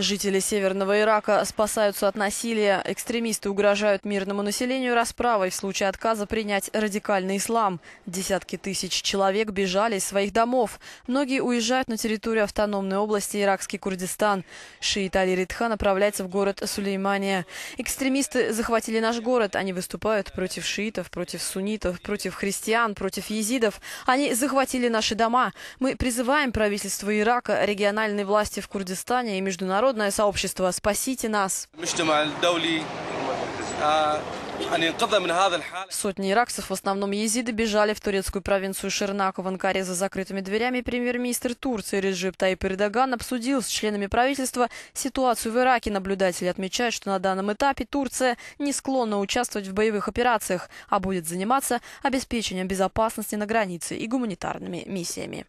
Жители Северного Ирака спасаются от насилия. Экстремисты угрожают мирному населению расправой в случае отказа принять радикальный ислам. Десятки тысяч человек бежали из своих домов. Многие уезжают на территорию автономной области Иракский Курдистан. Шиит Али Ритха направляется в город Сулеймания. Экстремисты захватили наш город. Они выступают против шиитов, против суннитов, против христиан, против езидов. Они захватили наши дома. Мы призываем правительство Ирака, региональные власти в Курдистане и международные международное сообщество, спасите нас. Сотни иракцев, в основном езиды, бежали в турецкую провинцию Шернаку в Анкаре за закрытыми дверями. Премьер-министр Турции Реджеп Таип Эрдоган обсудил с членами правительства ситуацию в Ираке. Наблюдатели отмечают, что на данном этапе Турция не склонна участвовать в боевых операциях, а будет заниматься обеспечением безопасности на границе и гуманитарными миссиями.